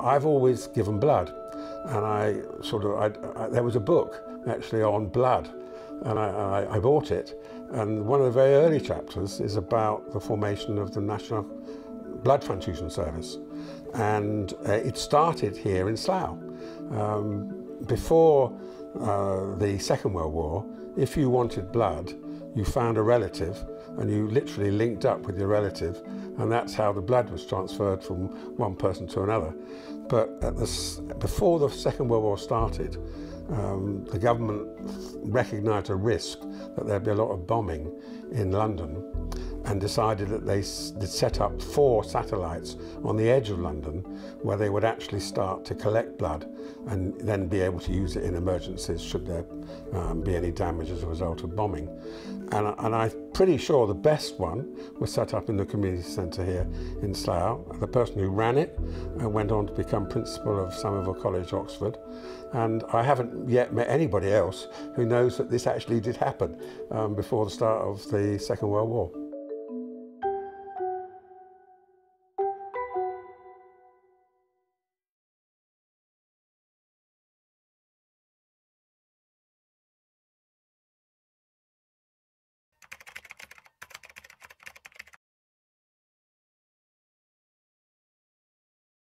I've always given blood, and I sort of, I, I, there was a book actually on blood, and I, I, bought it, and one of the very early chapters is about the formation of the National Blood Transfusion Service, and uh, it started here in Slough. Um, before uh, the Second World War, if you wanted blood, you found a relative and you literally linked up with your relative and that's how the blood was transferred from one person to another. But the, before the Second World War started, um, the government recognised a risk that there'd be a lot of bombing in London and decided that they set up four satellites on the edge of London where they would actually start to collect blood and then be able to use it in emergencies should there um, be any damage as a result of bombing. And, and, I'm pretty sure the best one was set up in the community centre here in Slough. The person who ran it uh, went on to become principal of Somerville College, Oxford. And I haven't yet met anybody else who knows that this actually did happen um, before the start of the Second World War.